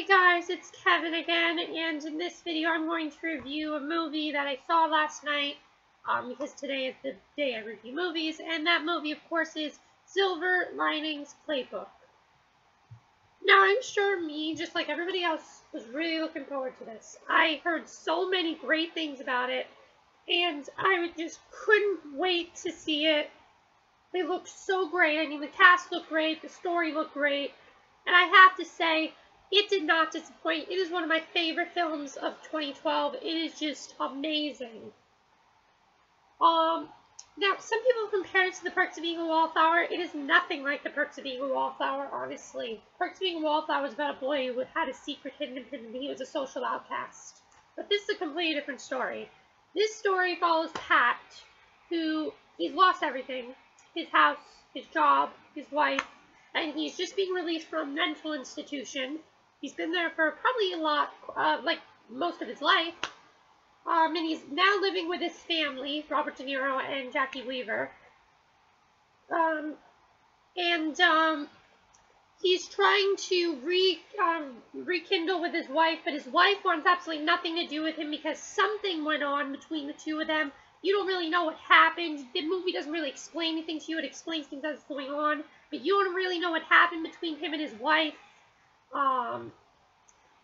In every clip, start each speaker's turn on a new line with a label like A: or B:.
A: Hey guys, it's Kevin again, and in this video I'm going to review a movie that I saw last night, um, because today is the day I review movies, and that movie, of course, is Silver Linings Playbook. Now, I'm sure me, just like everybody else, was really looking forward to this. I heard so many great things about it, and I just couldn't wait to see it. It looked so great. I mean, the cast looked great, the story looked great, and I have to say, it did not disappoint. It is one of my favorite films of 2012. It is just amazing. Um, now, some people compare it to The Perks of Being a Wallflower. It is nothing like The Perks of Being a Wallflower, honestly. Perks of Being a Wallflower was about a boy who had a secret hidden in him and he was a social outcast. But this is a completely different story. This story follows Pat, who, he's lost everything. His house, his job, his wife, and he's just being released from a mental institution He's been there for probably a lot, uh, like most of his life. Um, and he's now living with his family, Robert De Niro and Jacki Weaver. Um, and um, he's trying to re, um, rekindle with his wife, but his wife wants absolutely nothing to do with him because something went on between the two of them. You don't really know what happened. The movie doesn't really explain anything to you. It explains things as it's going on, but you don't really know what happened between him and his wife. Um,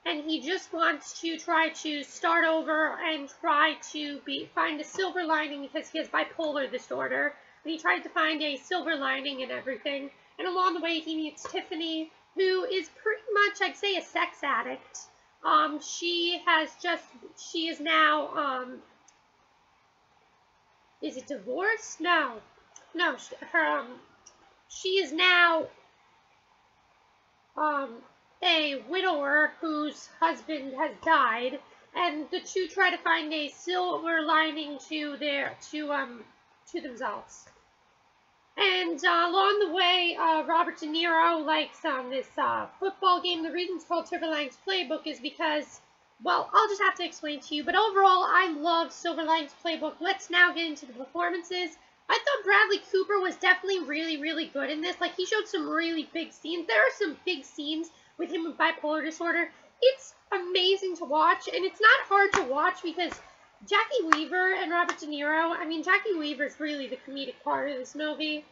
A: and he just wants to try to start over and try to be find a silver lining because he has bipolar disorder. And he tried to find a silver lining in everything. And along the way, he meets Tiffany, who is pretty much, I'd say, a sex addict. Um, she has just, she is now, um, is it divorced? No. No, her, um, she is now, um, a widower whose husband has died, and the two try to find a silver lining to their to um to themselves. And uh, along the way, uh, Robert De Niro likes um, this uh, football game. The reason it's called Silver Linings Playbook is because, well, I'll just have to explain to you. But overall, I love Silver Linings Playbook. Let's now get into the performances. I thought Bradley Cooper was definitely really, really good in this. Like, he showed some really big scenes. There are some big scenes with him with bipolar disorder. It's amazing to watch, and it's not hard to watch because Jacki Weaver and Robert De Niro, I mean, Jacki Weaver is really the comedic part of this movie.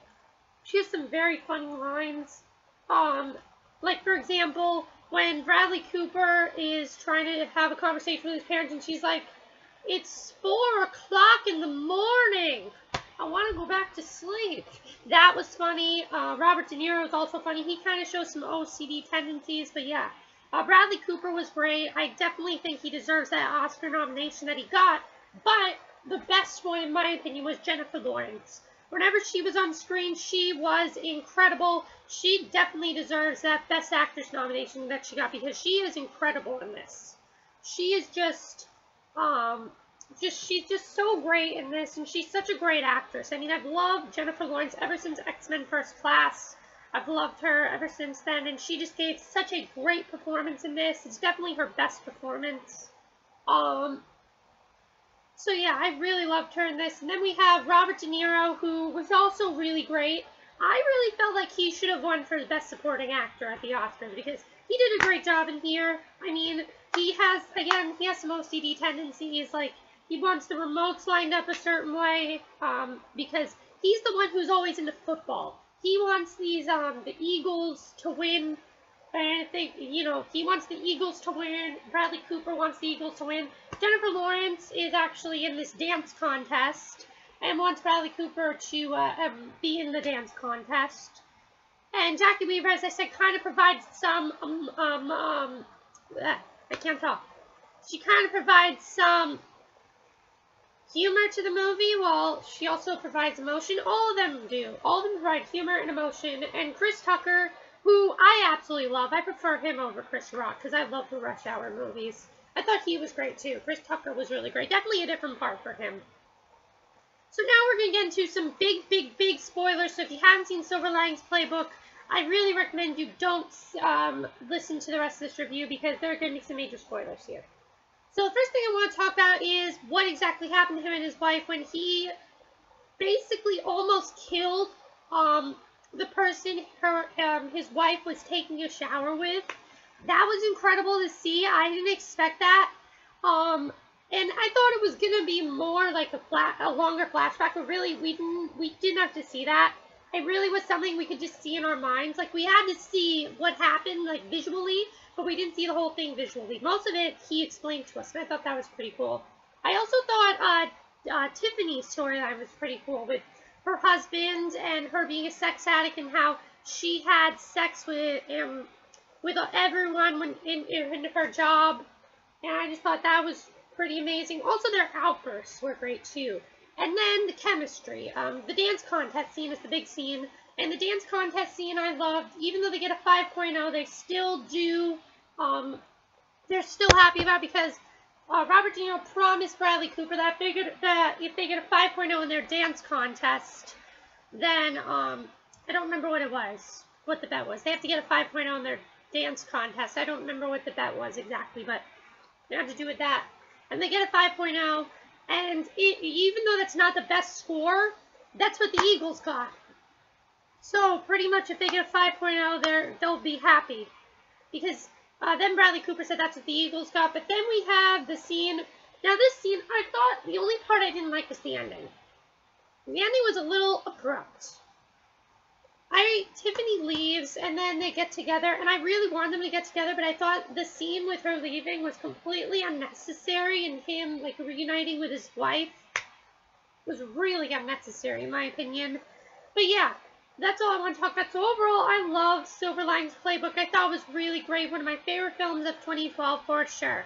A: She has some very funny lines. Um, like, for example, when Bradley Cooper is trying to have a conversation with his parents, and she's like, it's 4 o'clock in the morning. I want to go back to sleep. That was funny. Uh, Robert De Niro was also funny. He kind of shows some OCD tendencies, but yeah. Uh, Bradley Cooper was great. I definitely think he deserves that Oscar nomination that he got, but the best one, in my opinion, was Jennifer Lawrence. Whenever she was on screen, she was incredible. She definitely deserves that Best Actress nomination that she got because she is incredible in this. She is just, um, just she's just so great in this, and she's such a great actress. I mean, I've loved Jennifer Lawrence ever since X-Men First Class. I've loved her ever since then, and she just gave such a great performance in this. It's definitely her best performance. Um, so yeah, I really loved her in this. And then we have Robert De Niro, who was also really great. I really felt like he should have won for Best Supporting Actor at the Oscars because he did a great job in here. I mean, he has, again, he has some OCD tendencies, like, he wants the remotes lined up a certain way um, because he's the one who's always into football. He wants these um, the Eagles to win. And I think, you know, he wants the Eagles to win. Bradley Cooper wants the Eagles to win. Jennifer Lawrence is actually in this dance contest and wants Bradley Cooper to uh, um, be in the dance contest. And Jacki Weaver, as I said, kind of provides some, um, um, um, I can't talk. She kind of provides some humor to the movie while she also provides emotion. All of them do. All of them provide humor and emotion. And Chris Tucker, who I absolutely love. I prefer him over Chris Rock because I love the Rush Hour movies. I thought he was great too. Chris Tucker was really great. Definitely a different part for him. So now we're going to get into some big, big, big spoilers. So if you haven't seen Silver Linings Playbook, I really recommend you don't um, listen to the rest of this review because there are going to be some major spoilers here. So the first thing I want to talk about is what exactly happened to him and his wife when he basically almost killed um, the person her um, his wife was taking a shower with. that was incredible to see. I didn't expect that. Um, and I thought it was gonna be more like a flat, a longer flashback, but really we didn't, we didn't have to see that. It really was something we could just see in our minds. Like we had to see what happened, like visually, but we didn't see the whole thing visually. Most of it he explained to us, and I thought that was pretty cool. I also thought uh, uh, Tiffany's storyline was pretty cool with her husband and her being a sex addict and how she had sex with um, with everyone when in, in her job. And I just thought that was pretty amazing. Also, their outbursts were great too. And then the chemistry. Um, the dance contest scene is the big scene. And the dance contest scene I loved. Even though they get a 5.0, they still do, um, they're still happy about because uh, Robert De Niro promised Bradley Cooper that, figured that if they get a 5.0 in their dance contest, then, um, I don't remember what it was, what the bet was. They have to get a 5.0 in their dance contest. I don't remember what the bet was exactly, but they have to do with that. And they get a 5.0, and it, even though that's not the best score, that's what the Eagles got. So pretty much if they get a 5.0, they're, they'll be happy. Because uh, then Bradley Cooper said that's what the Eagles got. But then we have the scene. Now this scene, I thought the only part I didn't like was the ending. The ending was a little abrupt. I Tiffany leaves and then they get together and I really wanted them to get together but I thought the scene with her leaving was completely unnecessary and him like reuniting with his wife was really unnecessary in my opinion. But yeah, that's all I want to talk about. So overall, I love Silver Linings Playbook. I thought it was really great. One of my favorite films of 2012 for sure.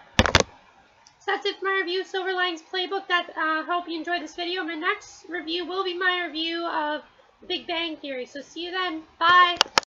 A: So that's it for my review Silver Linings Playbook. That uh, hope you enjoyed this video. My next review will be my review of Big Bang Theory. So see you then. Bye.